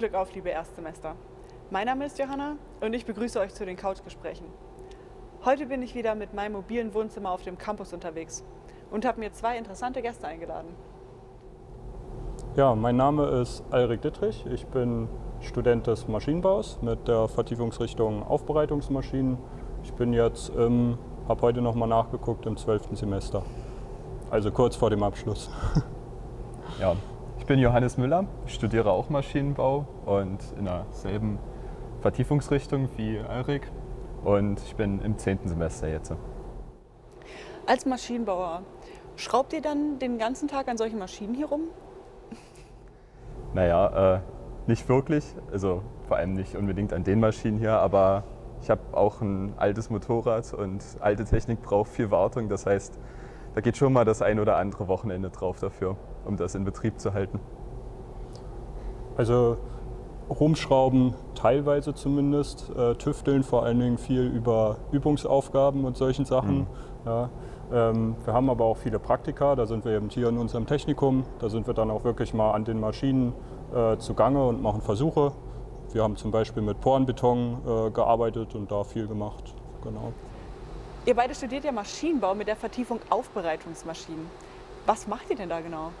Glück auf, liebe Erstsemester. Mein Name ist Johanna und ich begrüße euch zu den Couchgesprächen. Heute bin ich wieder mit meinem mobilen Wohnzimmer auf dem Campus unterwegs und habe mir zwei interessante Gäste eingeladen. Ja, mein Name ist Alrik Dittrich. Ich bin Student des Maschinenbaus mit der Vertiefungsrichtung Aufbereitungsmaschinen. Ich bin jetzt, ähm, habe heute nochmal nachgeguckt, im 12. Semester. Also kurz vor dem Abschluss. Ja, bin Johannes Müller, studiere auch Maschinenbau und in derselben Vertiefungsrichtung wie Alrik und ich bin im 10. Semester jetzt. Als Maschinenbauer, schraubt ihr dann den ganzen Tag an solchen Maschinen hier rum? Naja, äh, nicht wirklich, also vor allem nicht unbedingt an den Maschinen hier, aber ich habe auch ein altes Motorrad und alte Technik braucht viel Wartung, das heißt, da geht schon mal das ein oder andere Wochenende drauf dafür, um das in Betrieb zu halten. Also rumschrauben, teilweise zumindest, äh, tüfteln vor allen Dingen viel über Übungsaufgaben und solchen Sachen. Mhm. Ja, ähm, wir haben aber auch viele Praktika, da sind wir eben hier in unserem Technikum, da sind wir dann auch wirklich mal an den Maschinen äh, zugange und machen Versuche. Wir haben zum Beispiel mit Porenbeton äh, gearbeitet und da viel gemacht. Genau. Ihr beide studiert ja Maschinenbau mit der Vertiefung Aufbereitungsmaschinen. Was macht ihr denn da genau?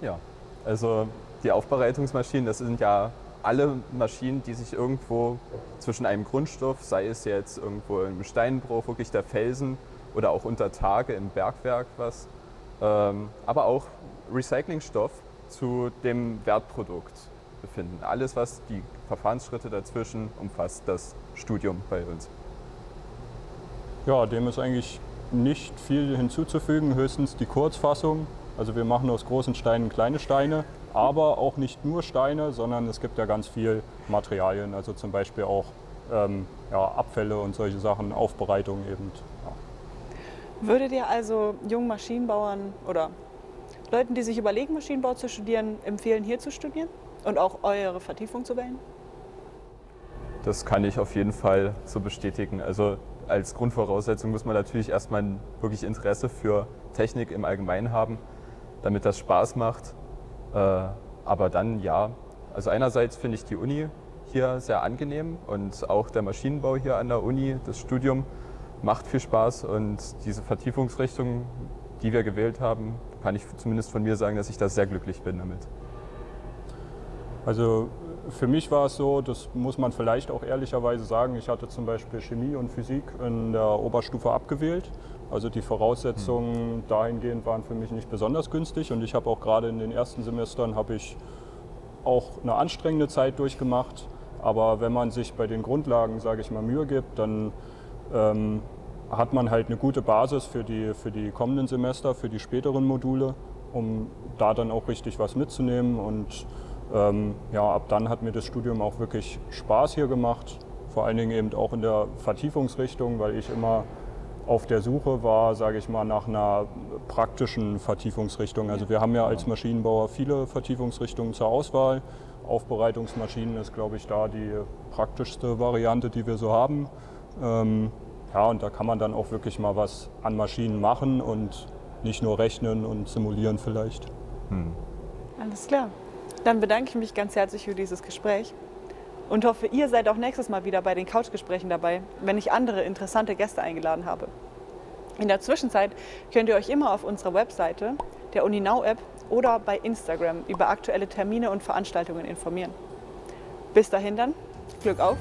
Ja, also die Aufbereitungsmaschinen, das sind ja alle Maschinen, die sich irgendwo zwischen einem Grundstoff, sei es jetzt irgendwo im Steinbruch, wirklich der Felsen oder auch unter Tage im Bergwerk was, ähm, aber auch Recyclingstoff zu dem Wertprodukt befinden. Alles, was die Verfahrensschritte dazwischen umfasst, das Studium bei uns. Ja, dem ist eigentlich nicht viel hinzuzufügen, höchstens die Kurzfassung. Also wir machen aus großen Steinen kleine Steine aber auch nicht nur Steine, sondern es gibt ja ganz viel Materialien, also zum Beispiel auch ähm, ja, Abfälle und solche Sachen, Aufbereitung eben. Ja. Würdet ihr also jungen Maschinenbauern oder Leuten, die sich überlegen, Maschinenbau zu studieren, empfehlen, hier zu studieren und auch eure Vertiefung zu wählen? Das kann ich auf jeden Fall so bestätigen. Also als Grundvoraussetzung muss man natürlich erstmal wirklich Interesse für Technik im Allgemeinen haben, damit das Spaß macht äh, aber dann ja, also einerseits finde ich die Uni hier sehr angenehm und auch der Maschinenbau hier an der Uni, das Studium macht viel Spaß und diese Vertiefungsrichtung, die wir gewählt haben, kann ich zumindest von mir sagen, dass ich da sehr glücklich bin damit. Also für mich war es so, das muss man vielleicht auch ehrlicherweise sagen, ich hatte zum Beispiel Chemie und Physik in der Oberstufe abgewählt. Also die Voraussetzungen hm. dahingehend waren für mich nicht besonders günstig und ich habe auch gerade in den ersten Semestern habe ich auch eine anstrengende Zeit durchgemacht. Aber wenn man sich bei den Grundlagen, sage ich mal, Mühe gibt, dann ähm, hat man halt eine gute Basis für die, für die kommenden Semester, für die späteren Module, um da dann auch richtig was mitzunehmen. Und ähm, ja, ab dann hat mir das Studium auch wirklich Spaß hier gemacht. Vor allen Dingen eben auch in der Vertiefungsrichtung, weil ich immer auf der Suche war, sage ich mal, nach einer praktischen Vertiefungsrichtung. Also wir haben ja als Maschinenbauer viele Vertiefungsrichtungen zur Auswahl. Aufbereitungsmaschinen ist, glaube ich, da die praktischste Variante, die wir so haben. Ähm, ja, und da kann man dann auch wirklich mal was an Maschinen machen und nicht nur rechnen und simulieren vielleicht. Hm. Alles klar. Dann bedanke ich mich ganz herzlich für dieses Gespräch und hoffe, ihr seid auch nächstes Mal wieder bei den Couchgesprächen dabei, wenn ich andere interessante Gäste eingeladen habe. In der Zwischenzeit könnt ihr euch immer auf unserer Webseite, der UniNow-App oder bei Instagram über aktuelle Termine und Veranstaltungen informieren. Bis dahin dann, Glück auf